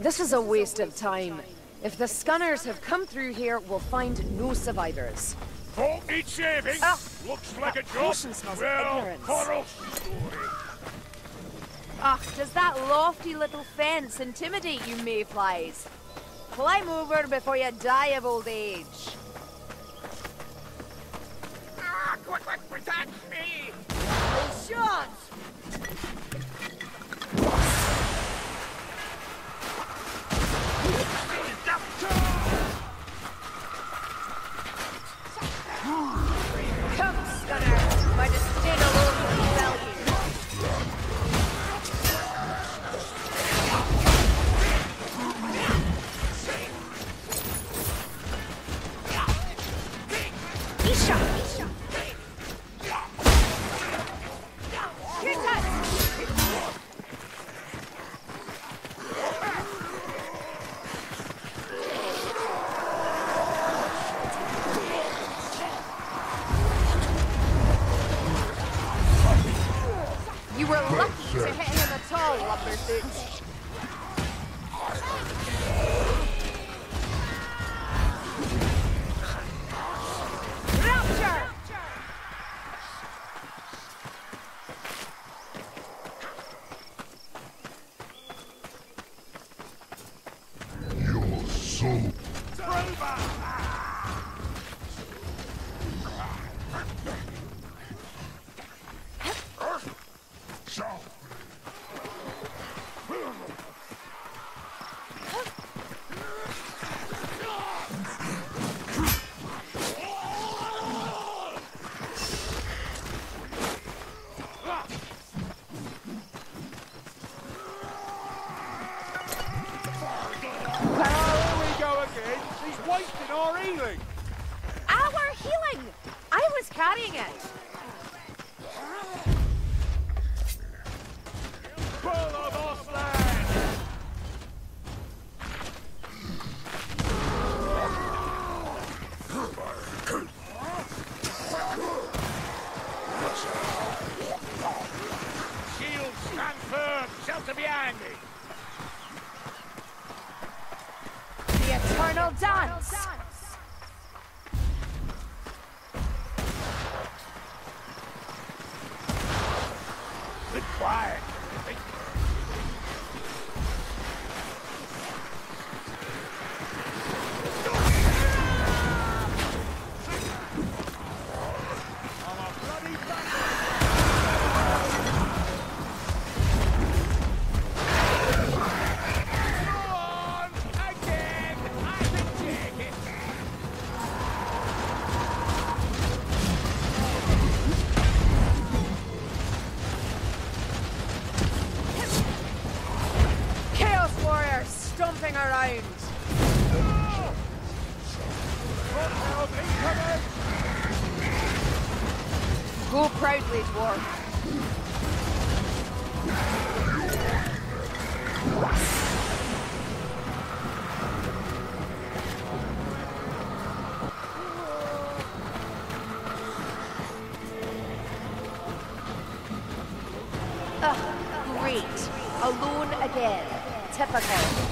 This is a waste of time. If the Skaven have come through here, we'll find no survivors. Don't need shaving. Ah, Looks like a that job. potion smells of well, ignorance. Coral. Ugh, does that lofty little fence intimidate you mayflies? Climb over before you die of old age. Ah, quick, quick, protect me! Shot! 上。Our healing. Our healing! I was carrying it. Quiet. Around! Go proudly, Dwarf. Ah, great. Alone again. Typical.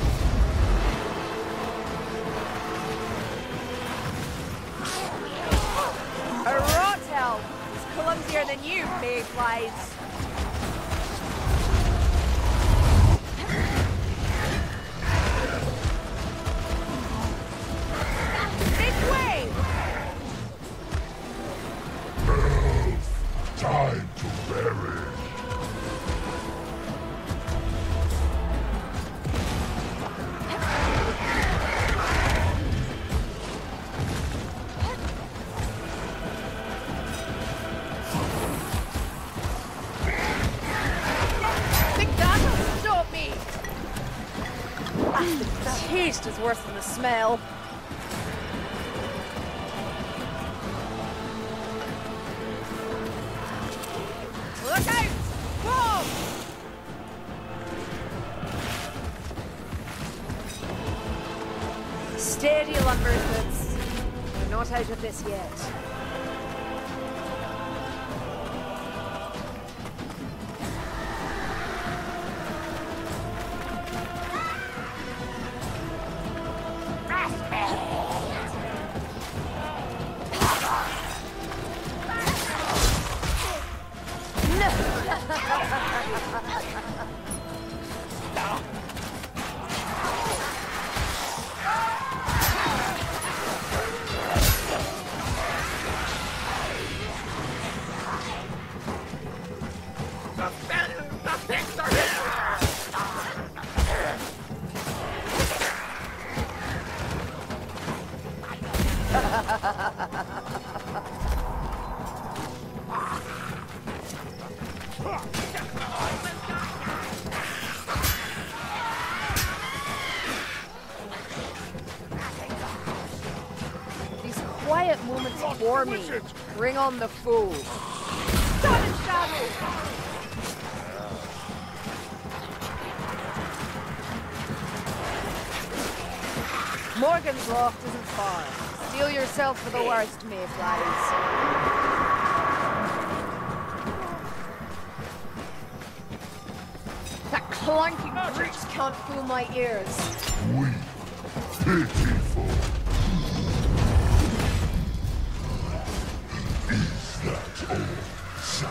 You, taste is worse than the smell. Look out! Steady, Lumberfoots. We're not out of this yet. Me. Bring on the and shadow! Morgan's loft isn't far. Steel yourself for the worst, mayflies. That clanking brutes can't fool my ears. We pitiful. Is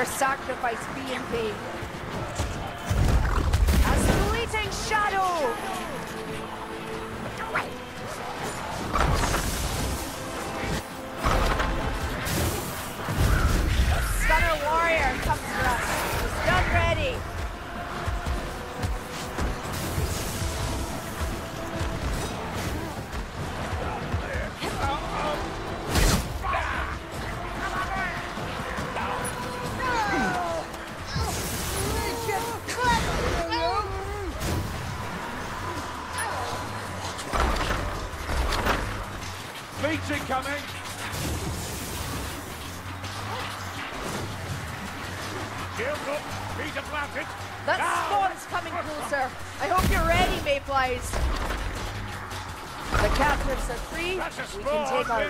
her sacrifice be in That spawn's coming closer. I hope you're ready, Mayflies. The captives are free. We can take our.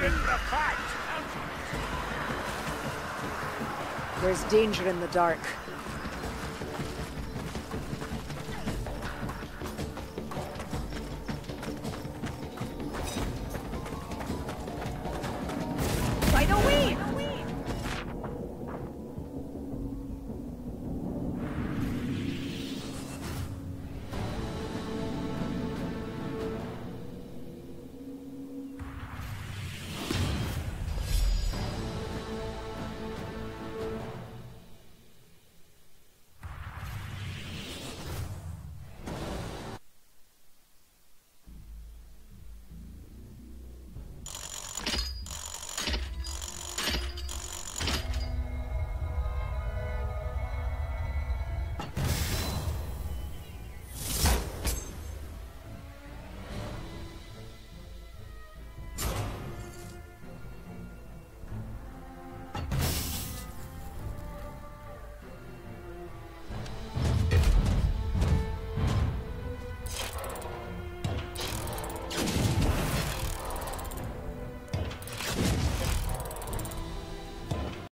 There's danger in the dark.